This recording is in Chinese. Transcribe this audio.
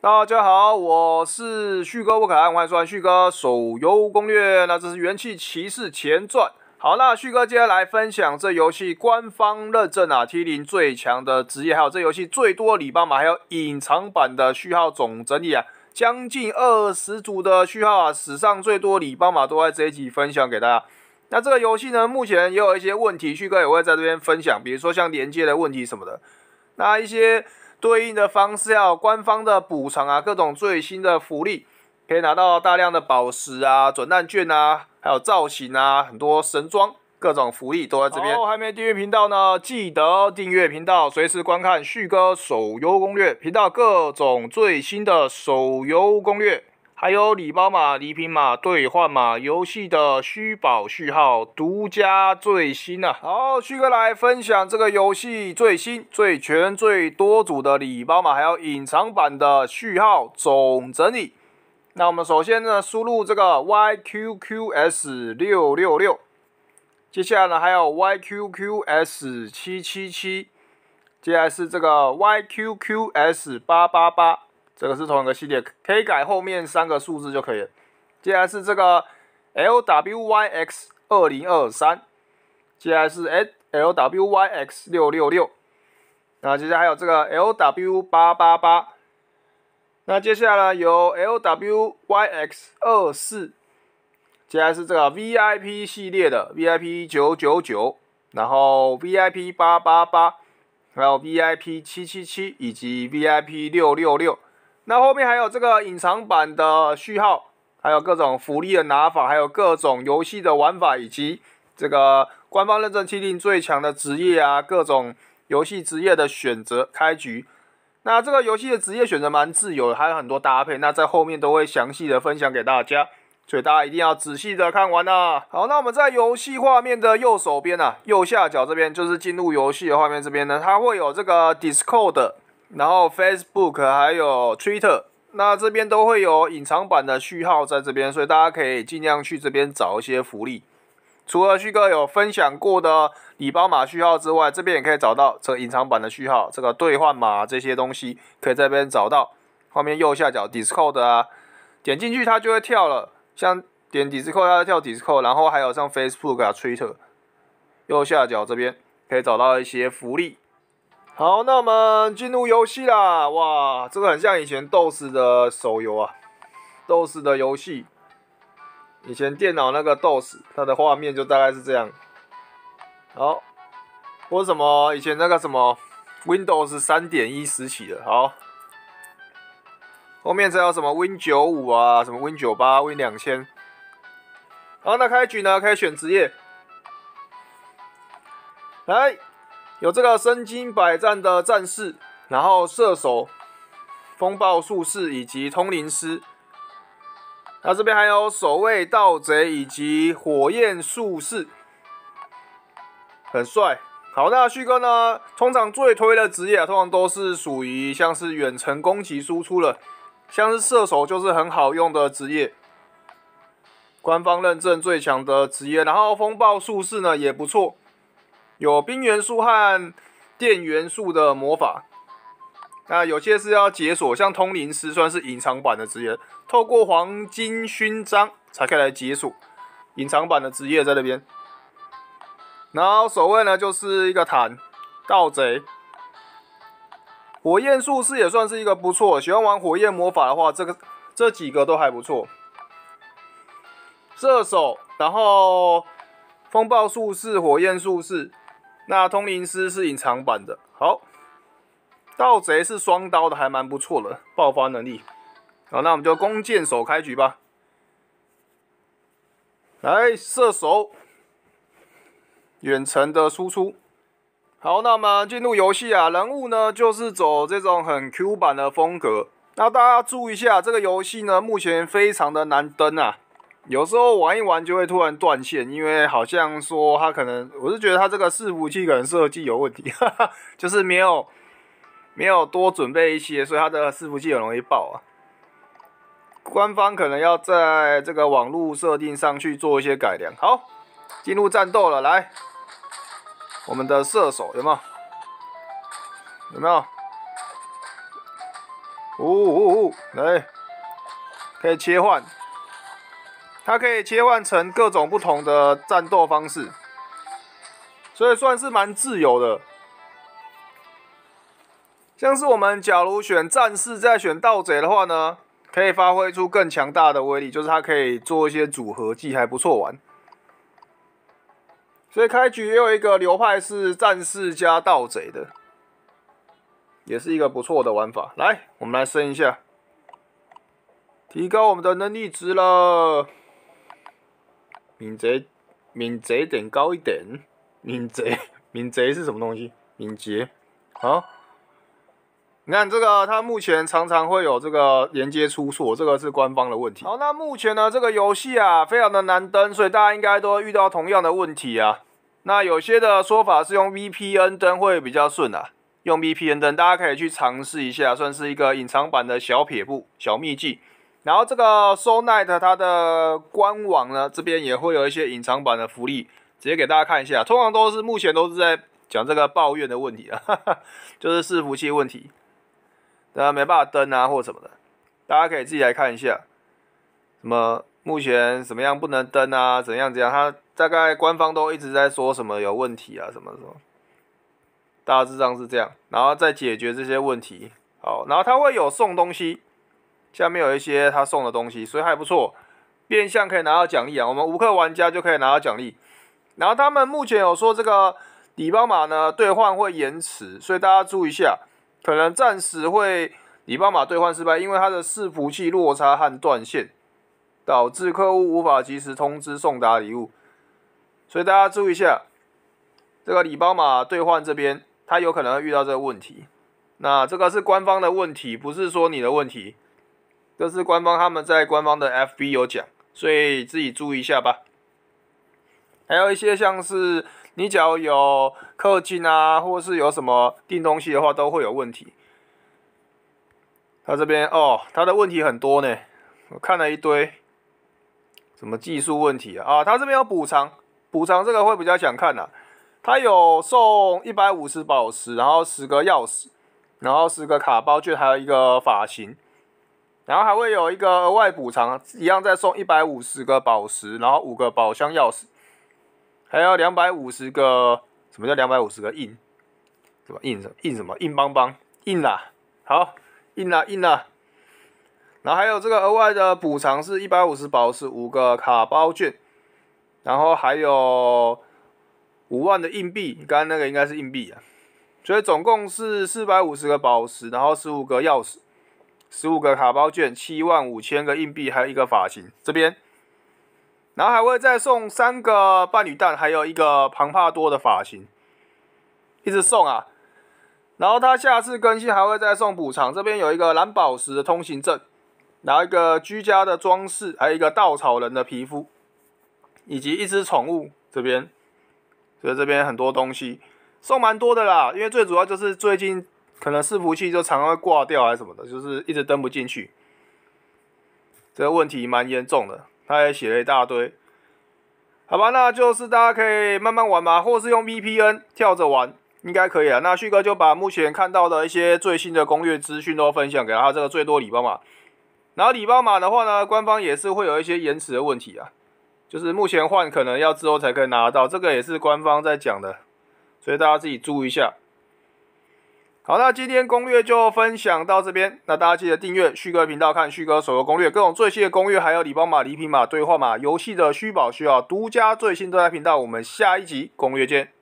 大家好，我是旭哥不可爱，欢迎收看旭哥手游攻略。那这是《元气骑士前传》。好，那旭哥接下来分享这游戏官方认证啊，T 零最强的职业，还有这游戏最多礼包码，还有隐藏版的序号总整理啊，将近二十组的序号啊，史上最多礼包码都在这一集分享给大家。那这个游戏呢，目前也有一些问题，旭哥也会在这边分享，比如说像连接的问题什么的，那一些。对应的方式要官方的补偿啊，各种最新的福利，可以拿到大量的宝石啊、转蛋券啊，还有造型啊，很多神装，各种福利都在这边。还没订阅频道呢，记得订阅频道，随时观看旭哥手游攻略频道各种最新的手游攻略。还有礼包码、礼品码、兑换码、游戏的虚宝序号、独家最新啊！好，旭哥来分享这个游戏最新、最全、最多组的礼包码，还有隐藏版的序号总整理。那我们首先呢，输入这个 YQQS 六六六，接下来呢还有 YQQS 七七七，接下来是这个 YQQS 八八八。这个是同一个系列，可以改后面三个数字就可以了。接下来是这个 LWYX 二零二三，接下来是 LWYX 六六六，那接下来还有这个 LW 八八八，那接下来有 LWYX 二四，接下来是这个 VIP 系列的 VIP 九九九，然后 VIP 八八八，还有 VIP 七七七以及 VIP 六六六。那后面还有这个隐藏版的序号，还有各种福利的拿法，还有各种游戏的玩法，以及这个官方认证确定最强的职业啊，各种游戏职业的选择开局。那这个游戏的职业选择蛮自由的，还有很多搭配。那在后面都会详细的分享给大家，所以大家一定要仔细的看完啊。好，那我们在游戏画面的右手边啊，右下角这边就是进入游戏的画面这边呢，它会有这个 Discord。然后 Facebook 还有 Twitter，那这边都会有隐藏版的序号在这边，所以大家可以尽量去这边找一些福利。除了旭哥有分享过的礼包码序号之外，这边也可以找到这个隐藏版的序号，这个兑换码这些东西可以在这边找到。画面右下角 Discord 啊，点进去它就会跳了，像点 Discord 它跳 Discord，然后还有像 Facebook 啊 Twitter，右下角这边可以找到一些福利。好，那我们进入游戏啦！哇，这个很像以前斗士的手游啊，斗士的游戏。以前电脑那个斗士，它的画面就大概是这样。好，或什么以前那个什么 Windows 三点一时期的。好，后面才有什么 Win 九五啊，什么 Win 九八、Win 两千。好，那开局呢，可以选职业。来。有这个身经百战的战士，然后射手、风暴术士以及通灵师。那这边还有守卫、盗贼以及火焰术士，很帅。好，那旭哥呢？通常最推的职业，通常都是属于像是远程攻击输出了，像是射手就是很好用的职业，官方认证最强的职业。然后风暴术士呢也不错。有冰元素和电元素的魔法，那有些是要解锁，像通灵师算是隐藏版的职业，透过黄金勋章才可以来解锁隐藏版的职业在那边。然后守卫呢就是一个坦盗贼，火焰术士也算是一个不错，喜欢玩火焰魔法的话，这个这几个都还不错。射手，然后风暴术士、火焰术士。那通灵师是隐藏版的，好，盗贼是双刀的，还蛮不错的，爆发能力。好，那我们就弓箭手开局吧。来，射手，远程的输出。好，那么进入游戏啊，人物呢就是走这种很 Q 版的风格。那大家注意一下，这个游戏呢目前非常的难登啊。有时候玩一玩就会突然断线，因为好像说它可能，我是觉得它这个伺服器可能设计有问题，哈 哈就是没有没有多准备一些，所以它的伺服器很容易爆啊。官方可能要在这个网络设定上去做一些改良。好，进入战斗了，来，我们的射手有没有？有没有？呜呜呜，来，可以切换，它可以切换成各种不同的战斗方式，所以算是蛮自由的。像是我们假如选战士再选盗贼的话呢，可以发挥出更强大的威力，就是它可以做一些组合技，还不错玩。所以开局也有一个流派是战士加盗贼的，也是一个不错的玩法。来，我们来升一下，提高我们的能力值了。敏捷，敏捷点高一点。敏捷，敏捷是什么东西？敏捷，好。你看这个，它目前常常会有这个连接出错，这个是官方的问题。好，那目前呢，这个游戏啊，非常的难登，所以大家应该都遇到同样的问题啊。那有些的说法是用 VPN 登会比较顺啊，用 VPN 登，大家可以去尝试一下，算是一个隐藏版的小撇步、小秘技。然后这个 SoulNight 它的官网呢，这边也会有一些隐藏版的福利，直接给大家看一下。通常都是目前都是在讲这个抱怨的问题啊，就是伺服器问题，大家没办法登啊或什么的，大家可以自己来看一下，什么目前怎么样不能登啊，怎样怎样，它。大概官方都一直在说什么有问题啊，什么什么，大致上是这样，然后再解决这些问题。好，然后他会有送东西，下面有一些他送的东西，所以还不错，变相可以拿到奖励啊。我们无氪玩家就可以拿到奖励。然后他们目前有说这个礼包码呢兑换会延迟，所以大家注意一下，可能暂时会礼包码兑换失败，因为它的伺服器落差和断线，导致客户无法及时通知送达礼物。所以大家注意一下，这个礼包码兑换这边，它有可能会遇到这个问题。那这个是官方的问题，不是说你的问题。这是官方他们在官方的 FB 有讲，所以自己注意一下吧。还有一些像是你只要有氪金啊，或是有什么订东西的话，都会有问题。他这边哦，他的问题很多呢，我看了一堆，什么技术问题啊？啊，他这边有补偿。补偿这个会比较想看呐，他有送一百五十宝石，然后十个钥匙，然后十个卡包券，还有一个发型，然后还会有一个额外补偿，一样再送一百五十个宝石，然后五个宝箱钥匙，还有两百五十个，什么叫两百五十个印？什么印什么印什么硬邦邦印啦，好印啦印啦，然后还有这个额外的补偿是一百五十宝石，五个卡包券。然后还有五万的硬币，刚刚那个应该是硬币啊，所以总共是四百五十个宝石，然后十五个钥匙，十五个卡包券，七万五千个硬币，还有一个发型这边，然后还会再送三个伴侣蛋，还有一个庞帕多的发型，一直送啊。然后他下次更新还会再送补偿，这边有一个蓝宝石的通行证，然后一个居家的装饰，还有一个稻草人的皮肤。以及一只宠物这边，所以这边很多东西送蛮多的啦。因为最主要就是最近可能伺服器就常常会挂掉还是什么的，就是一直登不进去，这个问题蛮严重的。他也写了一大堆，好吧，那就是大家可以慢慢玩嘛，或是用 VPN 跳着玩，应该可以啊。那旭哥就把目前看到的一些最新的攻略资讯都分享给他这个最多礼包码。然后礼包码的话呢，官方也是会有一些延迟的问题啊。就是目前换可能要之后才可以拿得到，这个也是官方在讲的，所以大家自己注意一下。好，那今天攻略就分享到这边，那大家记得订阅旭哥频道看旭哥手游攻略，各种最新的攻略，还有礼包码、礼品码、兑换码、游戏的虚宝需要独家最新都在频道，我们下一集攻略见。